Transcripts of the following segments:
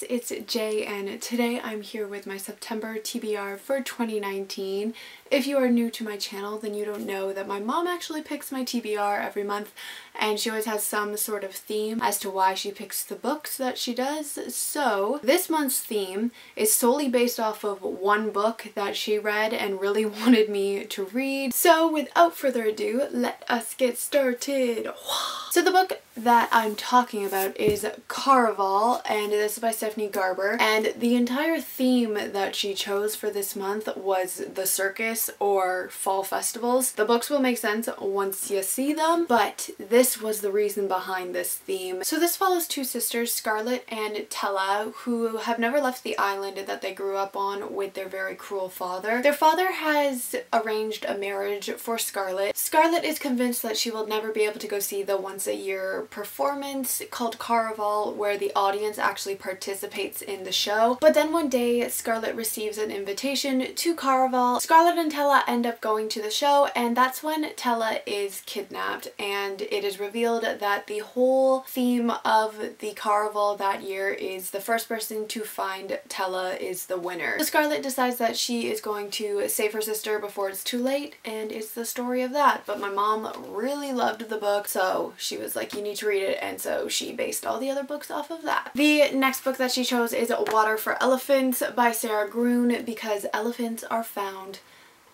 Today I'm here with my September TBR for 2019. If you are new to my channel then you don't know that my mom actually picks my TBR every month and she always has some sort of theme as to why she picks the books that she does. So this month's theme is solely based off of one book that she read and really wanted me to read. So without further ado, let us get started. So the book that I'm talking about is Caraval and this is by Stephanie Garber and the entire theme that she chose for this month was the circus or fall festivals. The books will make sense once you see them but this was the reason behind this theme. So this follows two sisters, Scarlett and Tella, who have never left the island that they grew up on with their very cruel father. Their father has arranged a marriage for Scarlett. Scarlett is convinced that she will never be able to go see the once a year performance called Caraval where the audience actually participates in the show. But then one day Scarlett receives an invitation to Caraval. Scarlett and Tella end up going to the show and that's when Tella is kidnapped and it is revealed that the whole theme of the Caraval that year is the first person to find Tella is the winner. So Scarlett decides that she is going to save her sister before it's too late and it's the story of that. But my mom really loved the book so she was like you need to read it and so she based all the other books off of that. The next book that she chose is Water for Elephants by Sara Gruen because elephants are found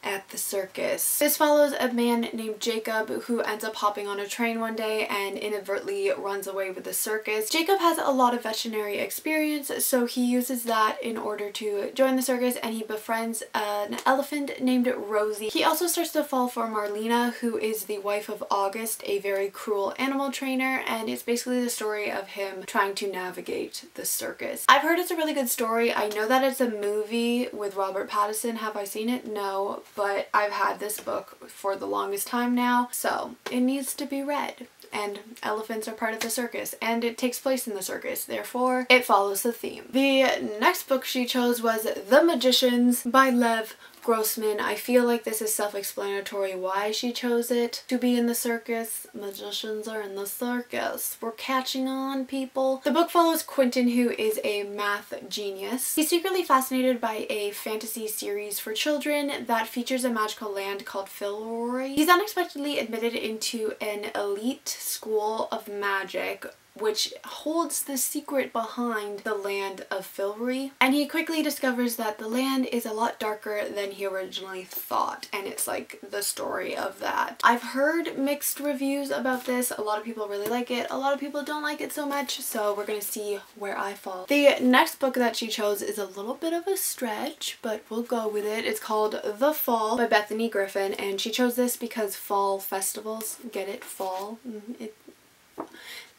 at the circus. This follows a man named Jacob who ends up hopping on a train one day and inadvertently runs away with the circus. Jacob has a lot of veterinary experience so he uses that in order to join the circus and he befriends an elephant named Rosie. He also starts to fall for Marlena who is the wife of August, a very cruel animal trainer and it's basically the story of him trying to navigate the circus. I've heard it's a really good story. I know that it's a movie with Robert Pattinson. Have I seen it? No but I've had this book for the longest time now, so it needs to be read and elephants are part of the circus and it takes place in the circus therefore it follows the theme. The next book she chose was The Magicians by Lev Grossman. I feel like this is self-explanatory why she chose it to be in the circus. Magicians are in the circus. We're catching on, people. The book follows Quentin, who is a math genius. He's secretly fascinated by a fantasy series for children that features a magical land called Fillory. He's unexpectedly admitted into an elite school of magic which holds the secret behind the land of Fillory. And he quickly discovers that the land is a lot darker than he originally thought and it's like the story of that. I've heard mixed reviews about this. A lot of people really like it. A lot of people don't like it so much so we're gonna see where I fall. The next book that she chose is a little bit of a stretch but we'll go with it. It's called The Fall by Bethany Griffin and she chose this because fall festivals, get it? Fall. Mm-hmm. It,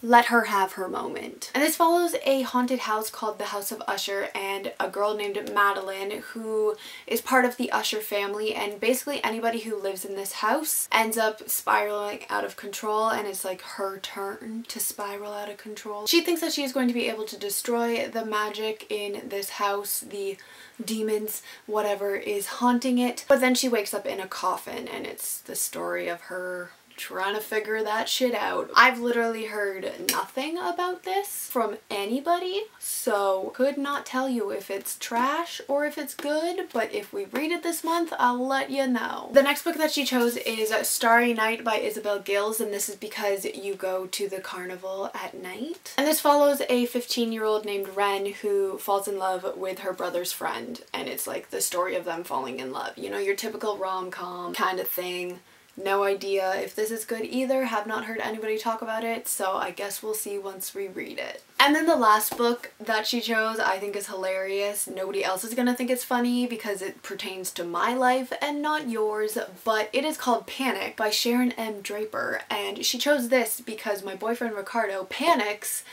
let her have her moment. And this follows a haunted house called the House of Usher and a girl named Madeline who is part of the Usher family and basically anybody who lives in this house ends up spiraling out of control and it's like her turn to spiral out of control. She thinks that she is going to be able to destroy the magic in this house, the demons, whatever is haunting it. But then she wakes up in a coffin and it's the story of her trying to figure that shit out. I've literally heard nothing about this from anybody, so could not tell you if it's trash or if it's good, but if we read it this month, I'll let you know. The next book that she chose is Starry Night by Isabel Gillies, and this is because you go to the carnival at night. And this follows a 15 year old named Ren who falls in love with her brother's friend, and it's like the story of them falling in love. You know, your typical rom-com kind of thing. No idea if this is good either, have not heard anybody talk about it, so I guess we'll see once we read it. And then the last book that she chose I think is hilarious. Nobody else is gonna think it's funny because it pertains to my life and not yours, but it is called Panic by Sharon M. Draper, and she chose this because my boyfriend Ricardo panics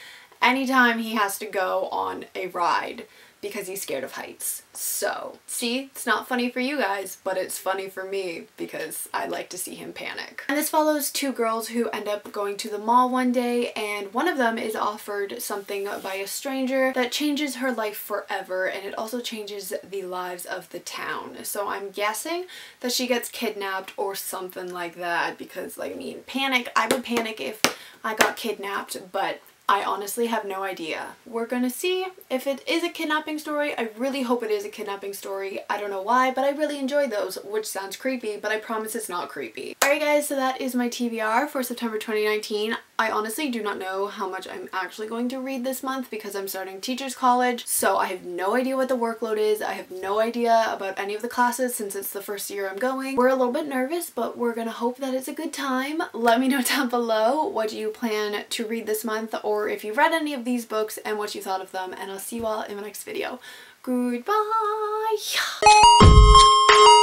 anytime he has to go on a ride because he's scared of heights. So, see, it's not funny for you guys, but it's funny for me because I like to see him panic. And this follows two girls who end up going to the mall one day and one of them is offered something by a stranger that changes her life forever and it also changes the lives of the town. So I'm guessing that she gets kidnapped or something like that because like I mean panic, I would panic if I got kidnapped but I honestly have no idea. We're gonna see if it is a kidnapping story. I really hope it is a kidnapping story. I don't know why, but I really enjoy those, which sounds creepy, but I promise it's not creepy. Alright guys, so that is my TBR for September 2019. I honestly do not know how much I'm actually going to read this month because I'm starting teacher's college, so I have no idea what the workload is. I have no idea about any of the classes since it's the first year I'm going. We're a little bit nervous, but we're gonna hope that it's a good time. Let me know down below what you plan to read this month or if you've read any of these books and what you thought of them, and I'll see you all in my next video. Goodbye!